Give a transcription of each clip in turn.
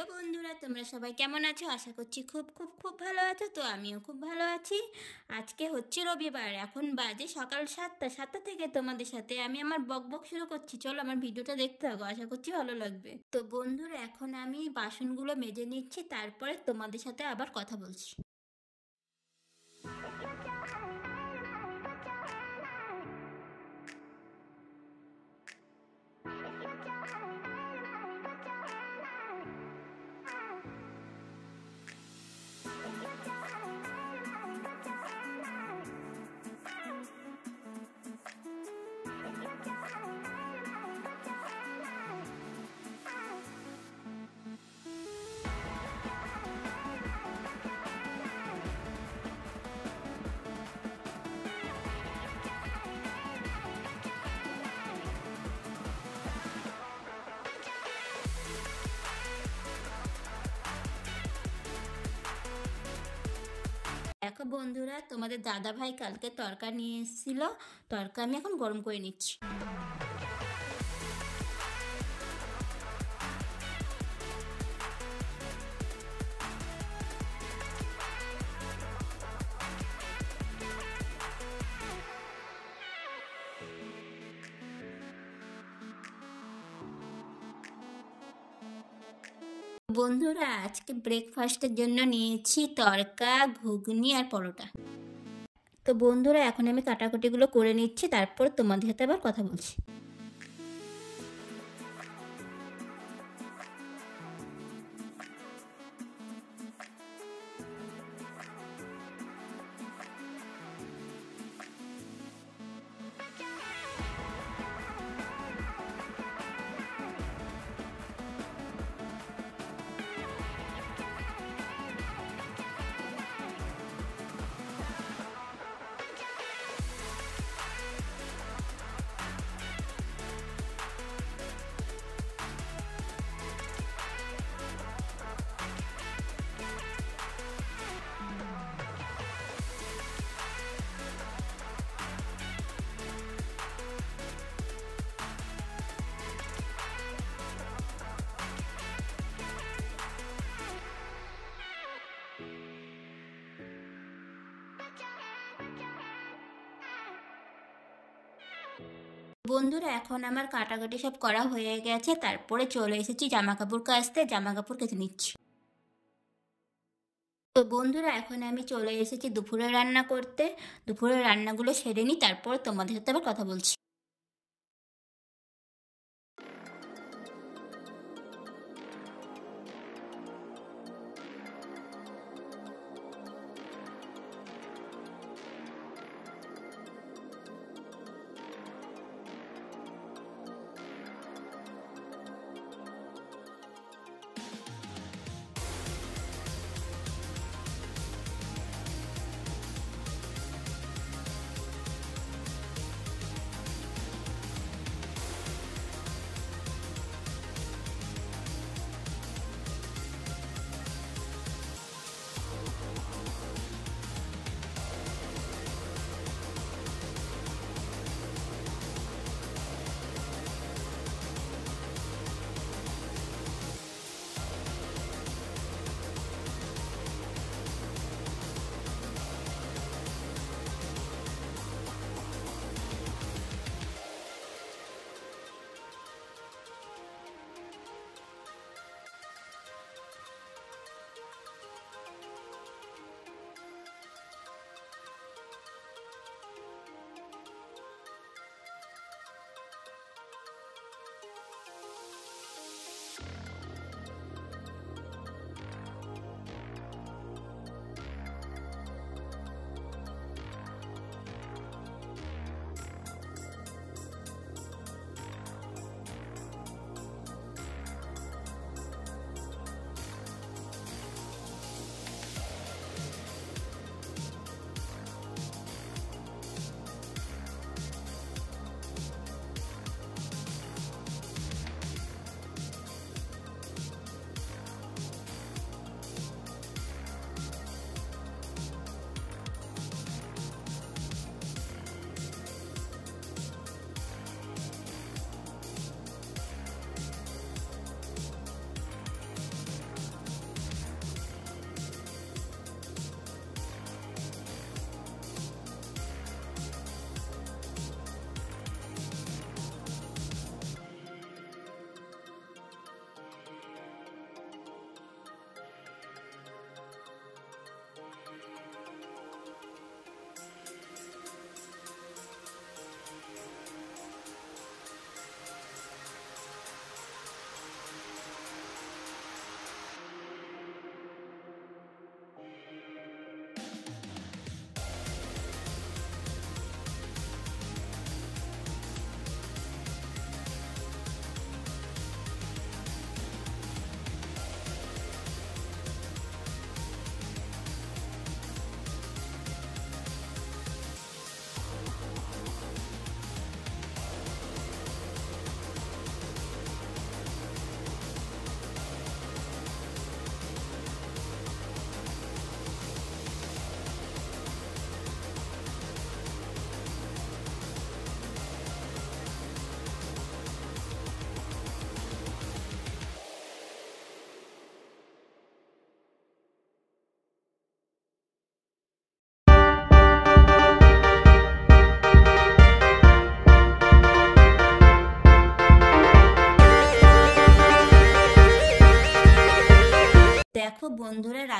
Hello বন্ধুরা, তোমরা সবাই কেমন আছো? আশা করছি খুব খুব খুব ভালো আছো, তো আমিও খুব ভালো আছি। আজকে হচ্ছে রবিবার, এখন বাজে সকাল সাতটা সাতটা থেকে তোমাদের সাথে আমি আমার বক বক শুরু করছি। চলো আমার ভিডিওটা দেখতে হবে আশা করছি ভালো লাগবে। তো বন্ধুরা, এখন আমি বাসনগুলো মেজে নিচ্ছি, তারপরে তোমাদের সাথে আবার কথা বলছি। দেখো বন্ধুরা, তোমাদের দাদা ভাই কালকে তরকা নিয়ে এসেছিল। তরকা আমি এখন গরম করে নিচ্ছি। বন্ধুরা, আজকে ব্রেকফাস্টের জন্য নিয়েছি তরকা ঘুগনি আর পরোটা। তো বন্ধুরা, এখন আমি কাটাকুটিগুলো করে নিচ্ছি, তারপর তোমাদের সাথে আবার কথা বলছি। বন্ধুরা, এখন আমার কাটাকাটি সব করা হয়ে গেছে। তারপরে চলে এসেছি জামা কাপড় কাচতে। জামা কাপড় কেটে নিচ্ছি। তো বন্ধুরা, এখন আমি চলে এসেছি দুপুরে রান্না করতে। দুপুরে রান্নাগুলো সেরে নিই, তারপর তোমাদের সাথে আবার কথা বলছি।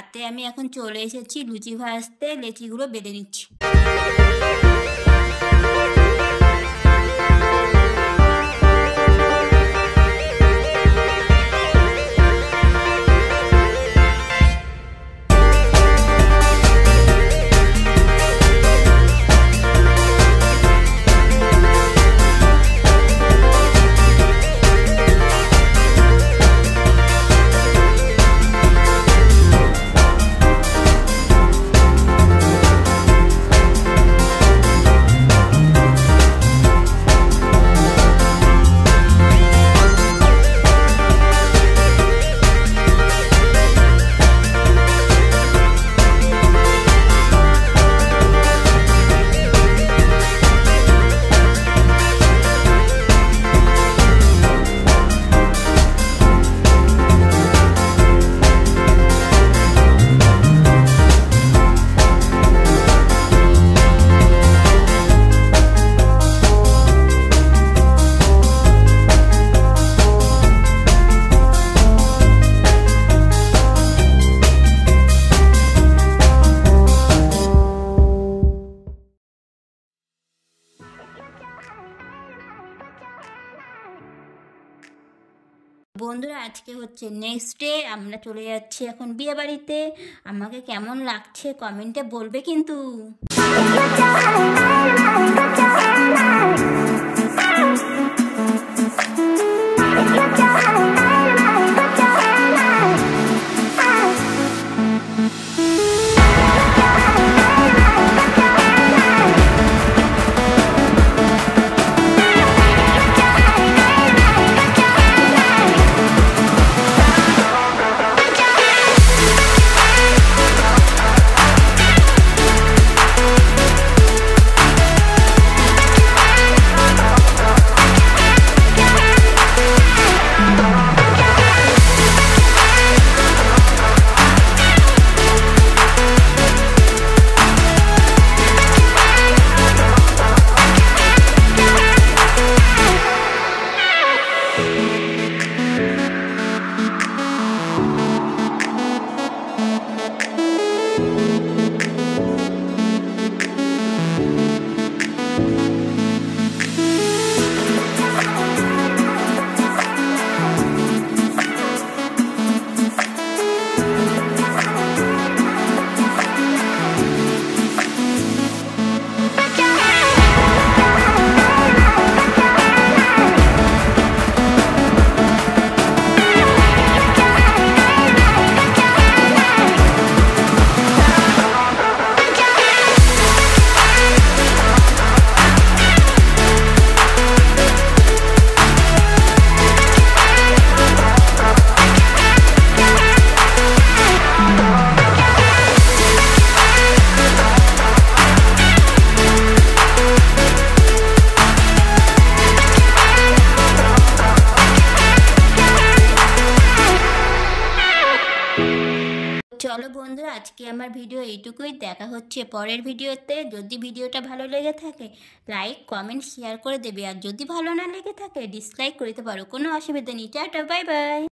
রাতে আমি এখন চলে এসেছি লুচি ভাজতে লেচিগুলো বেঁধে নিচ্ছি। বন্ধুরা আজকে হচ্ছে নেক্সট ডে আমরা চলে যাচ্ছি এখন বিয়ে বাড়িতে আমাকে কেমন লাগছে কমেন্টে বলবে কিন্তু বন্ধুরা, আজকে আমার ভিডিও এইটুকুই। দেখা হচ্ছে পরের ভিডিওতে। যদি ভিডিওটা ভালো লেগে থাকে, লাইক, কমেন্ট, শেয়ার করে দেবে। আর যদি ভালো না লেগে থাকে ডিসলাইক করতে পারো। কোনো অসুবিধা নেই। Tata, bye bye.